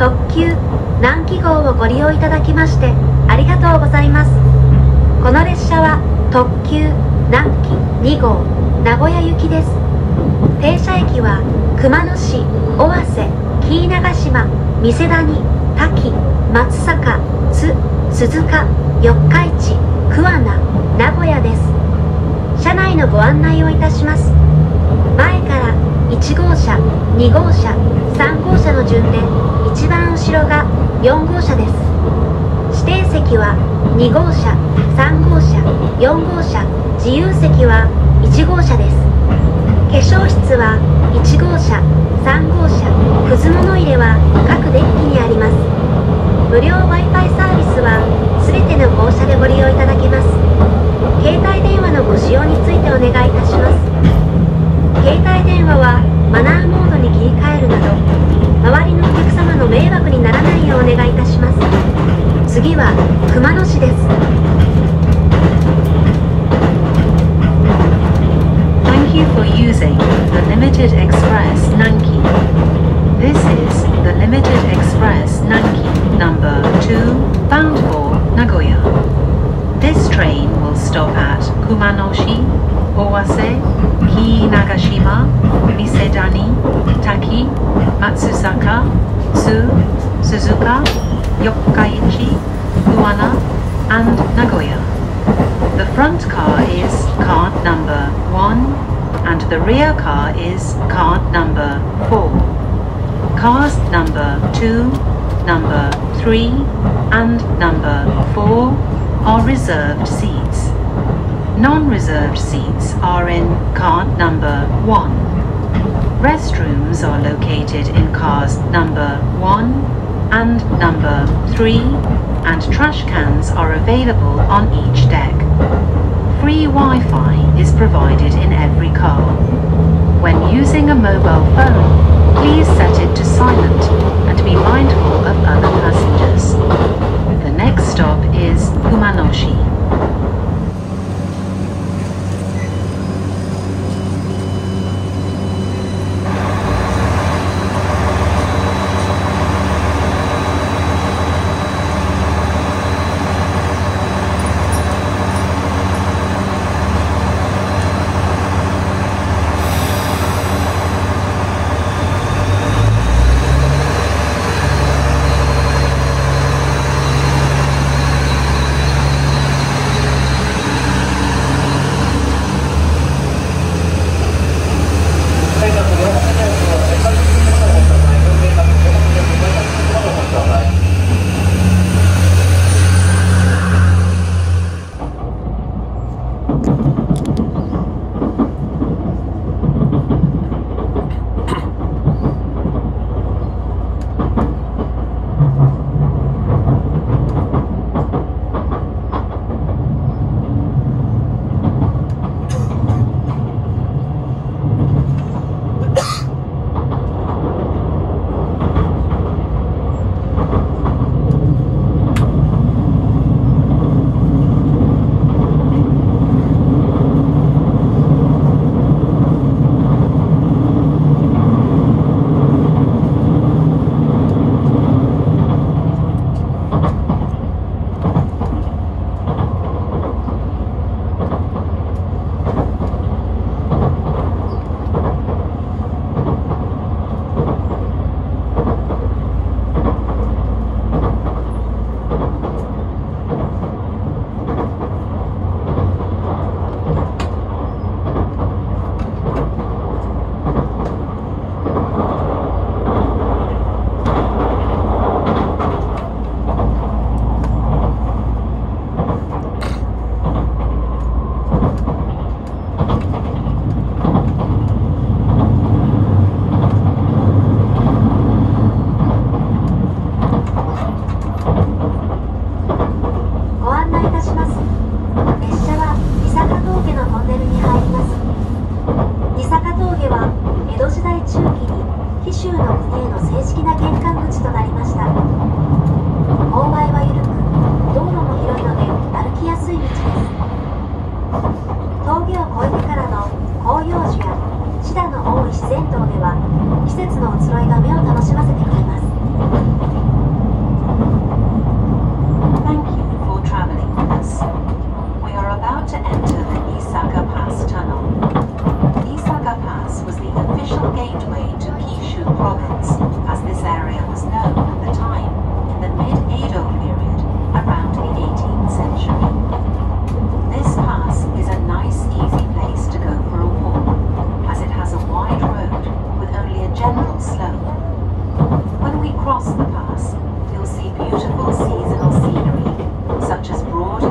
特急南紀号をご利用いただきましてありがとうございます。この列車は特急南紀2号名古屋行きです。停車駅は熊野市尾鷲紀伊長島三瀬谷滝松阪津鈴鹿四日市桑名名古屋です。車内のご案内をいたします。前から1号車2号車3号車の順で一番後ろが4号車です。指定席は2号車3号車4号車自由席は1号車です。化粧室は1号車3号車くず物入れは各デッキにあります。無料 Wi-Fi サービスは全ての号車でご利用いただけます。携帯電話のご使用についてお願いいたします。携帯電話はマナーモードに切り替えるなど the Limited Express Nanki. This is the Limited Express Nanki number 2 bound for Nagoya. This train will stop at Kumanoshi, Owase, Kii Nagashima, Misedani, Taki, Matsusaka, Tsu, Suzuka, Yokkaichi, Uwana, and Nagoya. The front car is car number 1 and the rear car is car number 4. Cars number 2, number 3 and number 4 are reserved seats. Non-reserved seats are in car number 1. Restrooms are located in cars number 1 and number 3 and trash cans are available on each deck. Free Wi-Fi is provided in every car. When using a mobile phone, please set it to silent and be mindful of other passengers. The next stop is Kumanoshi. you. は江戸時代中期に紀州の国への正式な玄関口となりました勾配は緩く道路も広いので歩きやすい道です峠を越えてからの広葉樹や志田の多い自然道では季節の移ろいが目を楽しませてくれます Thank you. slow. When we cross the pass, you'll see beautiful seasonal scenery, such as broad